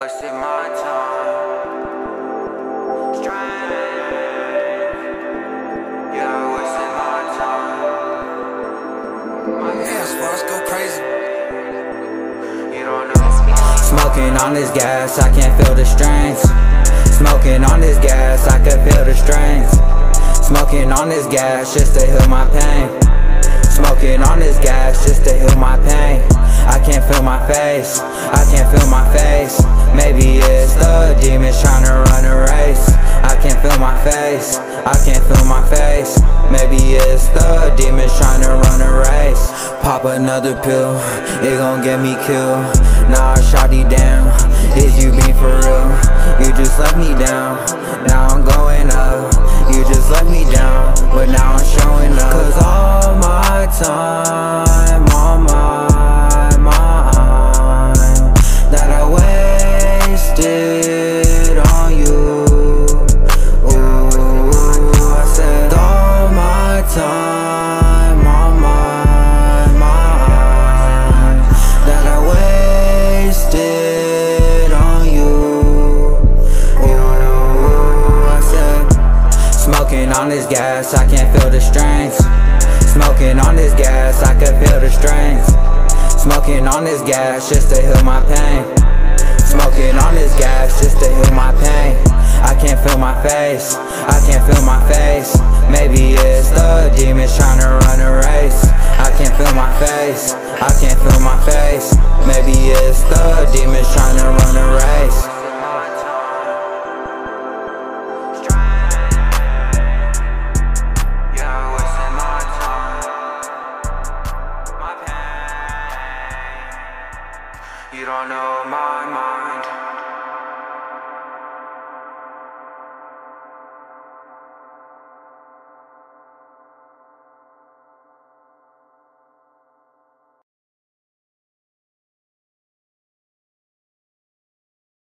Wasting my time. Strange. Yeah, wasting my time. My hands first go crazy. You don't know. Smoking on this gas, I can't feel the strings. Smoking on this gas, I can feel the strings. Smoking on this gas just to heal my pain. Smoking on this gas just to heal my pain. I can't feel my face, I can't feel my face. Face, I can't feel my face. Maybe it's the demons trying to run a race. Pop another pill, it gon' get me killed. Nah, shotty down, is you being for real? You just let me down, now I'm going up. You just let me down, on this gas, I can't feel the strength Smoking on this gas, I can feel the strength Smoking on this gas just to heal my pain. Smoking on this gas just to heal my pain. I can't feel my face, I can't feel my face. Maybe it's the demons trying to run a race. I can't feel my face, I can't feel my face. Maybe it's the demons trying to run a race. You don't know my mind.